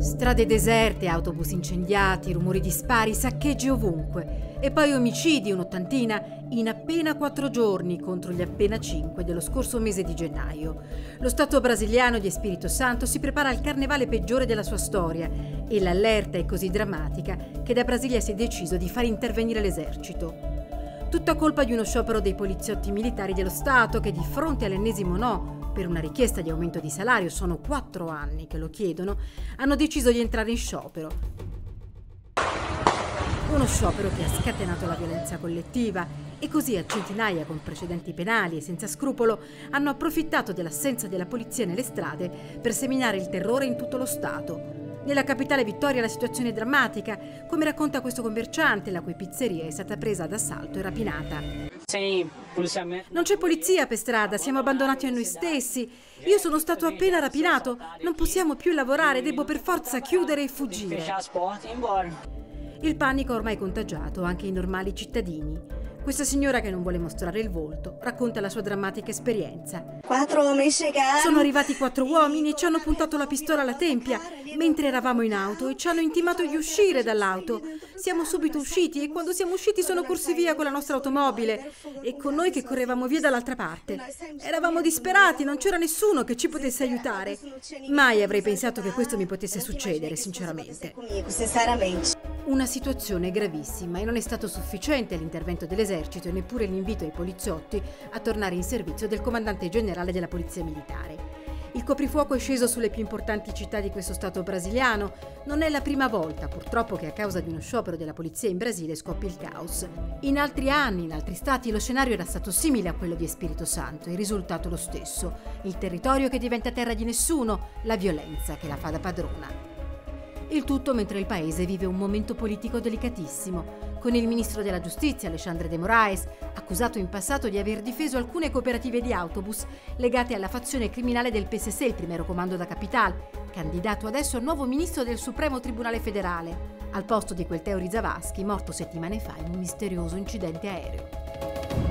Strade deserte, autobus incendiati, rumori di spari, saccheggi ovunque. E poi omicidi, un'ottantina, in appena quattro giorni contro gli appena cinque dello scorso mese di gennaio. Lo Stato brasiliano di Espirito Santo si prepara al carnevale peggiore della sua storia e l'allerta è così drammatica che da Brasilia si è deciso di far intervenire l'esercito. Tutta colpa di uno sciopero dei poliziotti militari dello Stato che di fronte all'ennesimo no per una richiesta di aumento di salario, sono quattro anni che lo chiedono, hanno deciso di entrare in sciopero. Uno sciopero che ha scatenato la violenza collettiva e così a centinaia con precedenti penali e senza scrupolo hanno approfittato dell'assenza della polizia nelle strade per seminare il terrore in tutto lo Stato. Nella capitale Vittoria la situazione è drammatica, come racconta questo commerciante, la cui pizzeria è stata presa d'assalto e rapinata. Non c'è polizia per strada, siamo abbandonati a noi stessi. Io sono stato appena rapinato, non possiamo più lavorare, devo per forza chiudere e fuggire. Il panico ha ormai contagiato anche i normali cittadini. Questa signora che non vuole mostrare il volto racconta la sua drammatica esperienza. Sono arrivati quattro uomini e ci hanno puntato la pistola alla tempia mentre eravamo in auto e ci hanno intimato di uscire dall'auto. Siamo subito usciti e quando siamo usciti sono corsi via con la nostra automobile e con noi che correvamo via dall'altra parte. Eravamo disperati, non c'era nessuno che ci potesse aiutare. Mai avrei pensato che questo mi potesse succedere, sinceramente. Una situazione gravissima e non è stato sufficiente l'intervento dell'esercito e neppure l'invito ai poliziotti a tornare in servizio del comandante generale della Polizia Militare. Il coprifuoco è sceso sulle più importanti città di questo Stato brasiliano. Non è la prima volta, purtroppo, che a causa di uno sciopero della polizia in Brasile scoppia il caos. In altri anni, in altri stati, lo scenario era stato simile a quello di Espirito Santo, il risultato lo stesso. Il territorio che diventa terra di nessuno, la violenza che la fa da padrona. Il tutto mentre il paese vive un momento politico delicatissimo, con il ministro della giustizia Alexandre de Moraes, accusato in passato di aver difeso alcune cooperative di autobus legate alla fazione criminale del PSS, il primero comando da Capital, candidato adesso a nuovo ministro del Supremo Tribunale Federale, al posto di quel Teo Rizavaschi morto settimane fa in un misterioso incidente aereo.